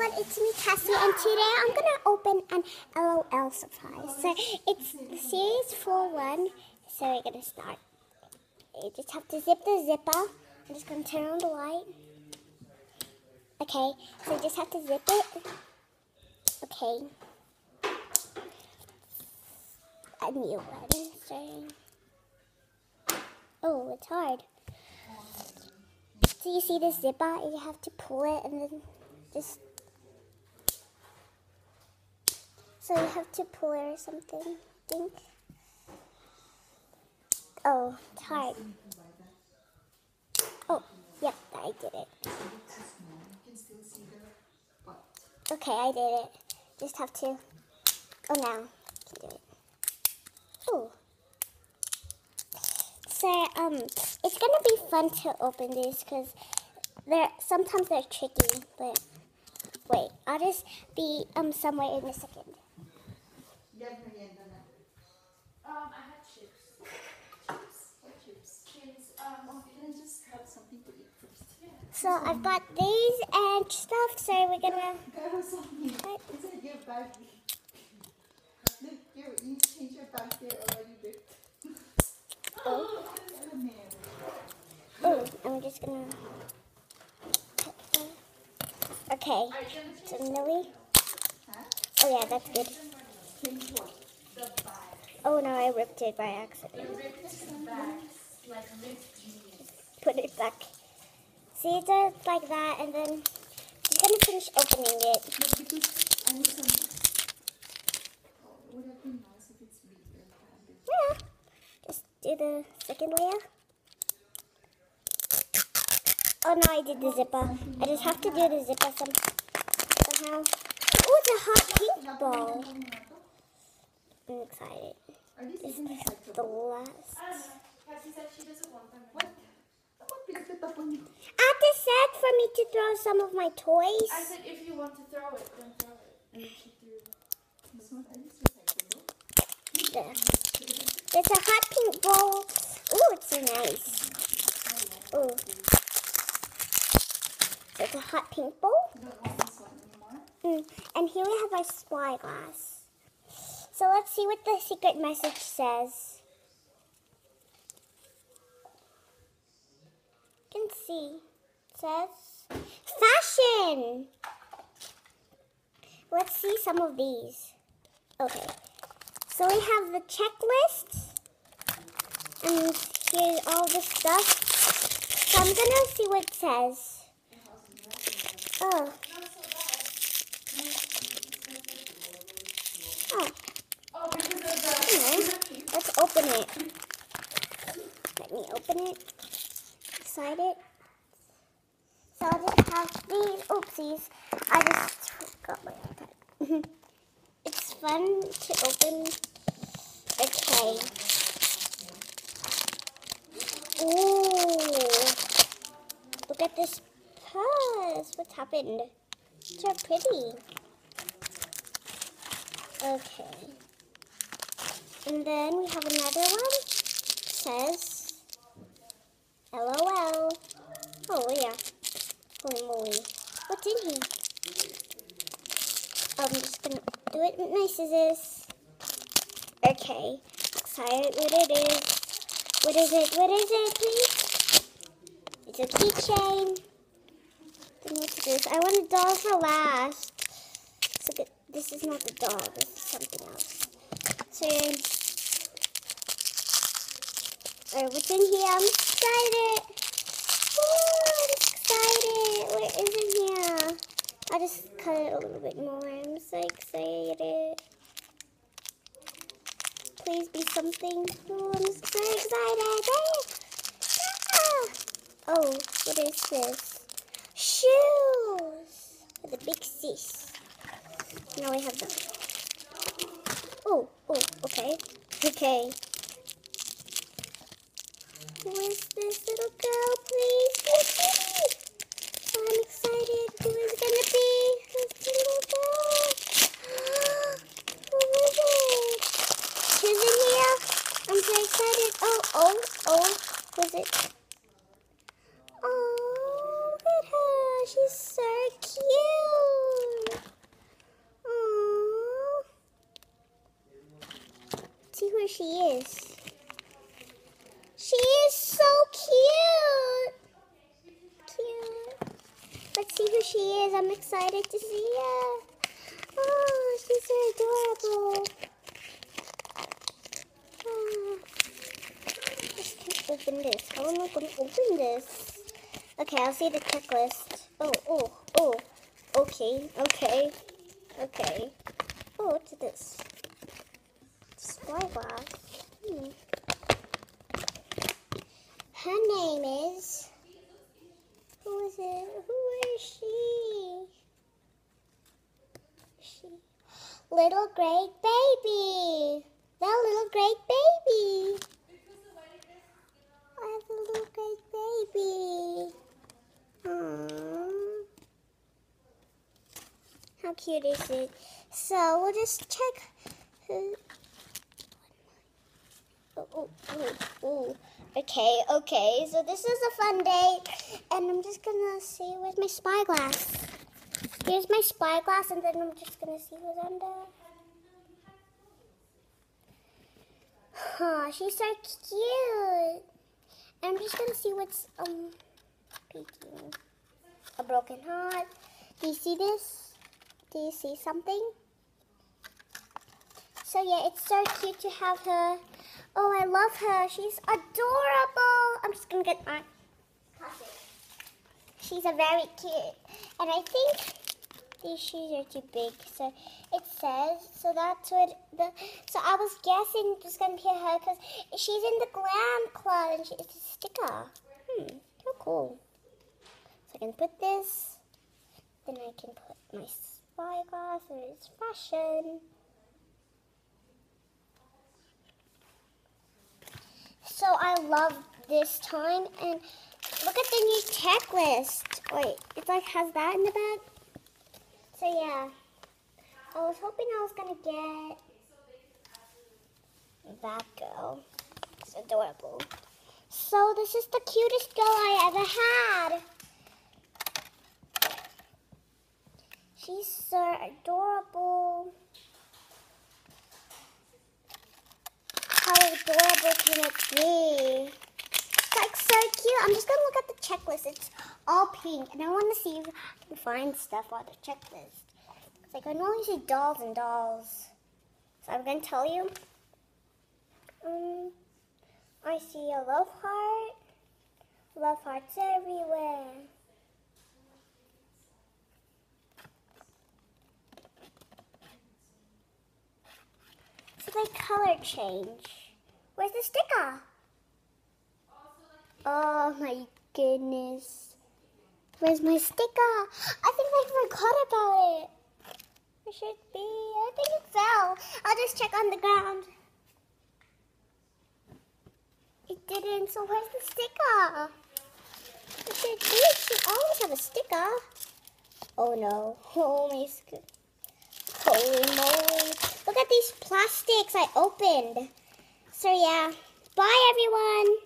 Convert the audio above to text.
everyone, it's me Cassie and today I'm gonna open an LOL surprise. So it's series 4-1, so we're gonna start. You just have to zip the zipper. I'm just gonna turn on the light. Okay, so you just have to zip it. Okay. A new one. Starting. Oh, it's hard. So you see the zipper, you have to pull it and then just. So you have to pull it or something, I think. Oh, it's hard. Oh, yep, I did it. Okay, I did it. Just have to. Oh, now. Oh. So, um, it's gonna be fun to open these because they're sometimes they're tricky. But wait, I'll just be um somewhere in a second. Um, I had chips. Chips? What chips? Chips. Um, can I just have something to eat first? Yeah. So I've got these and stuff. So we're gonna. Go something. What? Is it your bag? Look, you, you change your bag there already. Babe. Oh, Oh, oh, just gonna. Okay. So Millie. Oh yeah, that's good. Change what? the bag? Oh no, I ripped it by accident. The ripped bags, like ripped jeans. Put it back. See, it does like that, and then you're gonna finish opening it. Yeah. Just do the second layer. Oh no, I did the zipper. I just have to do the zipper some, somehow. Oh, it's a hot pink ball. I'm excited. This is the last. I don't know. Cassie said she doesn't want them. What? What pinagtatapon niyo? Ate for me to throw some of my toys. I said if you want to throw it, then throw it. And she threw. This one, are these recyclable? There. It's a hot pink bowl. Ooh, it's so nice. Ooh. It's a hot pink bowl. You don't want this one anymore? Mm. And here we have our spyglass. So let's see what the secret message says. You can see. Says fashion. Let's see some of these. Okay. So we have the checklist. And here's all the stuff. So I'm gonna see what it says. Oh. Oh. Okay, let's open it. Let me open it. Slide it. So I'll just have these. Oopsies. I just got my iPad. it's fun to open. Okay. Ooh. Look at this purse. What's happened? It's so pretty. Okay. And then we have another one. It says LOL. Oh yeah. What's in here? I'm just gonna do it with my scissors. Okay. Excited what it is. What is it? What is it, please? It's a keychain. I want a doll for last. So th- this is not the doll. This is something else. So, uh, what's in here? I'm excited. Ooh, I'm excited. What is in here? I'll just cut it a little bit more. I'm so excited. Please be something. Oh, I'm so excited. Ah! Oh, what is this? Shoes a big sis. Now we have the. Oh, oh, okay, okay. Who is this little girl, please? excited. Oh, oh, oh. Was it? Oh, look at her. She's so cute. Aww. See where she is. She is so cute. Cute. Let's see who she is. I'm excited to see her. Oh, she's so adorable. Open this. How am I going to open this? Okay, I'll see the checklist. Oh, oh, oh. Okay, okay, okay. Oh, what's this? Spyglass. Hmm. Her name is. Who is it? Who is she? She. Little Great Baby. The little great baby. Have a little great baby. Aww. How cute is it? So we'll just check. Who... Oh, oh, oh, oh. Okay, okay. So this is a fun day, and I'm just gonna see with my spyglass. Here's my spyglass, and then I'm just gonna see who's under. Huh, she's so cute. I'm just gonna see what's um peeking. A broken heart. Do you see this? Do you see something? So yeah, it's so cute to have her. Oh, I love her. She's adorable. I'm just gonna get my She's a very cute. And I think these shoes are too big. So it says, so that's what the, so I was guessing it was going to be her because she's in the glam club and she, it's a sticker. Hmm, how cool. So I can put this, then I can put my spyglass fashion. So I love this time and look at the new checklist. Wait, it like has that in the back. So yeah, I was hoping I was gonna get that girl. It's adorable. So this is the cutest girl I ever had. She's so adorable. How adorable can it be? It's like so cute. I'm just gonna look at the checklist. It's all pink, and I want to see if I can find stuff on the checklist. It's like I only see dolls and dolls. So I'm gonna tell you. Um, I see a love heart. Love hearts everywhere. So like color change. Where's the sticker? Oh my goodness. Where's my sticker? I think I forgot about it. It should be. I think it fell. I'll just check on the ground. It didn't, so where's the sticker? It should be. It should always have a sticker. Oh no. My Holy moly. Look at these plastics I opened. So yeah. Bye everyone.